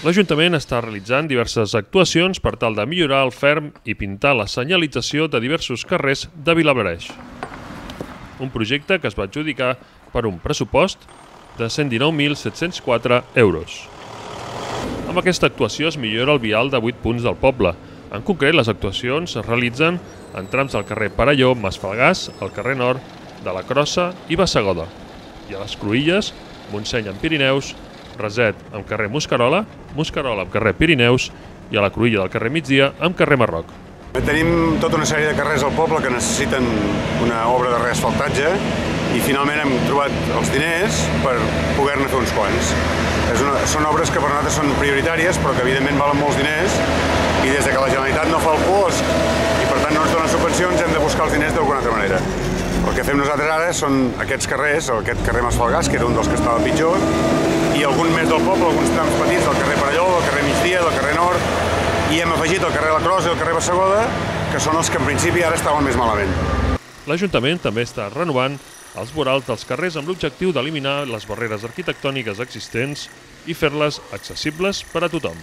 L'Ajuntament està realitzant diverses actuacions per tal de millorar el ferm i pintar la senyalització de diversos carrers de Vilabreix. Un projecte que es va adjudicar per un pressupost de 119.704 euros. Amb aquesta actuació es millora el vial de 8 punts del poble. En concret, les actuacions es realitzen en trams del carrer Parelló, Masfalgàs, al carrer Nord, de la Crossa i Bassegoda. I a les Cruïlles, Montseny amb Pirineus, Reset amb carrer Muscarola, Muscarola amb carrer Pirineus i a la Cruïlla del carrer Migdia amb carrer Marroc. Tenim tota una sèrie de carrers al poble que necessiten una obra de reasfaltatge i finalment hem trobat els diners per poder-ne fer uns quants. És una, són obres que per nosaltres són prioritàries però que evidentment valen molts diners i des de que la Generalitat no fa el post i per tant no ens dona subvencions hem de buscar els diners d'alguna altra manera. El que fem nosaltres ara són aquests carrers, aquest carrer Masfalgàs, que era un dels que estava pitjor, i algun més del poble, alguns trams petits del carrer Parelló, del carrer Migdia, del carrer Nord, i hem afegit el carrer La Cross i el carrer Bassegoda, que són els que en principi ara estaven més malament. L'Ajuntament també està renovant els vorals dels carrers amb l'objectiu d'eliminar les barreres arquitectòniques existents i fer-les accessibles per a tothom.